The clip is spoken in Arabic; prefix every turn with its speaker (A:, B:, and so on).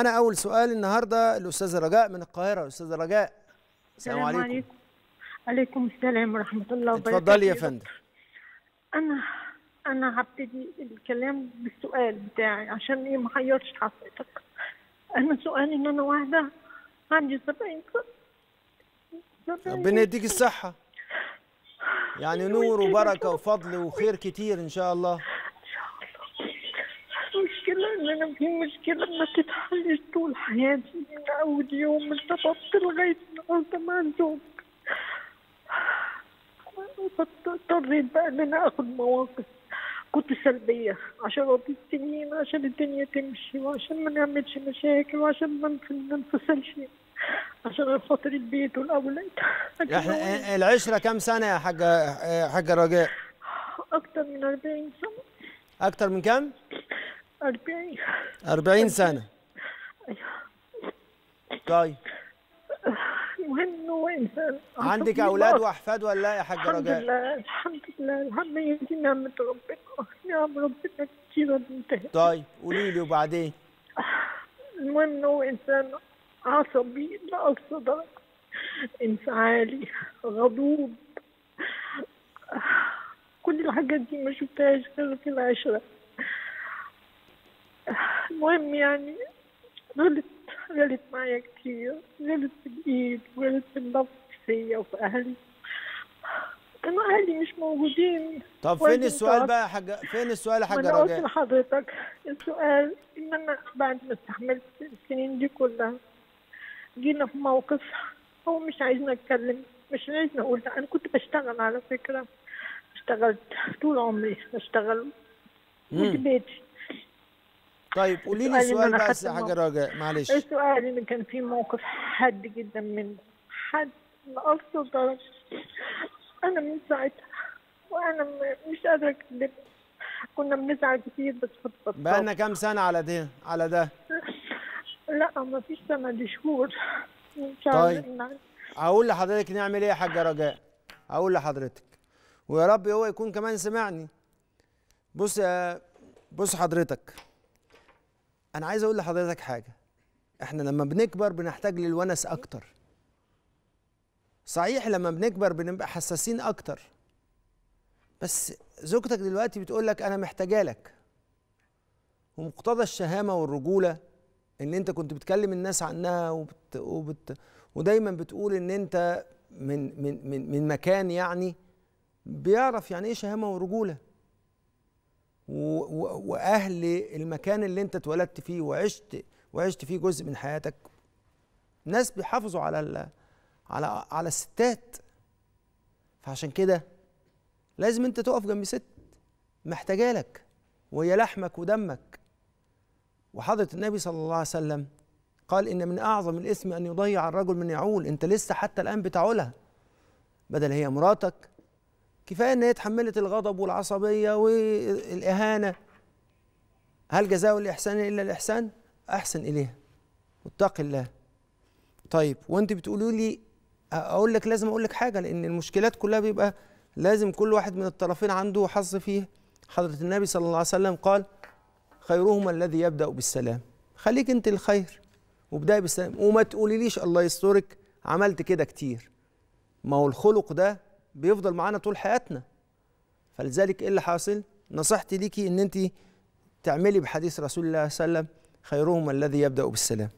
A: أنا أول سؤال النهاردة الأستاذة رجاء من القاهرة. أستاذة رجاء السلام عليكم.
B: عليكم. عليكم السلام ورحمة الله وبركاته
A: اتفضلي يا فندم.
B: أنا أنا هبتدي الكلام بالسؤال بتاعي عشان إيه ما حيرش حضرتك. أنا سؤالي إن أنا واحدة عندي 70 سنة. 70
A: ربنا يديك الصحة. يعني نور وبركة وفضل وخير كتير إن شاء الله.
B: أنا في مشكلة ما تتحلش طول حياتي. من أول يوم ارتبطت لغاية النهاردة مع الزوج اضطريت بقى إن أنا آخد مواقف كنت سلبية عشان أقضي السنين عشان الدنيا تمشي وعشان ما نعملش مشاكل وعشان ما نف- ما ننفصلش عشان خاطر البيت والأولاد.
A: إحنا العشرة كام سنة يا حاجة حاجة رجاء
B: أكتر من 40 سنة.
A: أكتر من كام؟
B: 40
A: 40 سنة. طيب.
B: المهم إن هو إنسان؟
A: عندك أولاد. وأحفاد ولا لا يا حاجة
B: الحمد
A: رجاء؟
B: لله الحمد لله. الحمد لله. دي نعمة ربنا. نعم ربنا كتيرة تنتهي
A: طيب قولي لي وبعدين.
B: المهم إن هو إنسان عصبي لأقصى درجة انفعالي غضوب. كل الحاجات دي ما شفتهاش غير في العشرة. المهم يعني غلط غلط معايا كتير غلط في الإيد غلط في اللفظ فيا وفي أهلي. أنا أهلي مش موجودين.
A: طب فين السؤال. بقى يا حاجة؟ فين السؤال يا حاجة
B: أنا قلت
A: رجاء؟
B: لحضرتك السؤال إن أنا بعد ما استحملت السنين دي كلها جينا في موقف هو مش عايزني اتكلم مش عايزني أقول لا أنا كنت بشتغل على فكرة اشتغلت طول عمري بشتغل.
A: مم.
B: بيتي.
A: طيب قولي لي
B: أنا
A: بس يا حاجة رجاء معلش.
B: السؤال ان كان في موقف حاد جدا منه حد لأقصى درجة أنا من ساعتها وأنا مش قادرة اتكلم كنا بنزعل كتير بس كنت بطلع
A: بقالنا كام سنة على ده على ده؟
B: لا ما فيش سنة دي شهور.
A: طيب. هقول لحضرتك نعمل إيه يا حاجة رجاء هقول لحضرتك. ويا رب هو يكون كمان سمعني. بص يا بص حضرتك. أنا عايز أقول لحضرتك حاجة. إحنا لما بنكبر بنحتاج للونس أكتر. صحيح لما بنكبر بنبقى حساسين أكتر. بس زوجتك دلوقتي بتقول لك أنا محتاجة لك. ومقتضى الشهامة والرجولة إن أنت كنت بتكلم الناس عنها وبت... وبت... ودايما بتقول إن أنت من من من من مكان يعني بيعرف يعني إيه شهامة ورجولة. وأهل المكان اللي أنت اتولدت فيه وعشت وعشت فيه جزء من حياتك. ناس بيحافظوا على. على على الستات. فعشان كده لازم أنت تقف جنب ست محتاجة لك وهي لحمك ودمك. وحضرة النبي صلى الله عليه وسلم قال إن من أعظم الإثم أن يضيع الرجل من يعول. أنت لسه حتى الآن بتعولها. بدل هي مراتك كفاية إن هي اتحملت الغضب والعصبية والإهانة. هل جزاء الإحسان إلا الإحسان؟ أحسن إليها. واتق الله. طيب وأنت بتقولوا لي أقول لك لازم أقول لك حاجة لأن المشكلات كلها بيبقى لازم كل واحد من الطرفين عنده حظ فيه. حضرة النبي صلى الله عليه وسلم قال خيرهما الذي يبدأ بالسلام. خليك أنت الخير وابدأي بالسلام. وما تقوليليش الله يسترك عملت كده كتير. ما هو الخلق ده بيفضل معانا طول حياتنا. فلذلك إيه اللي حاصل؟ نصيحتي ليكي إن انت تعملي بحديث رسول الله صلى الله عليه وسلم خيرهما الذي يبدأ بالسلام.